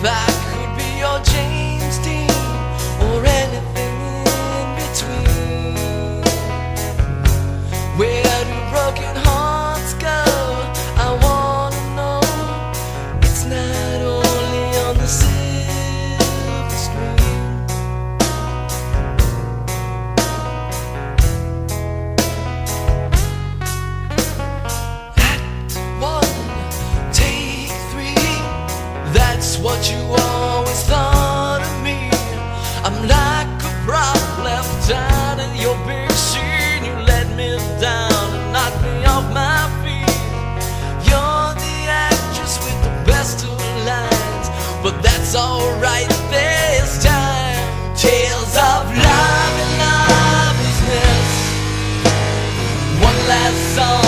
if I that's alright this time. Tales of love and obviousness. One last song.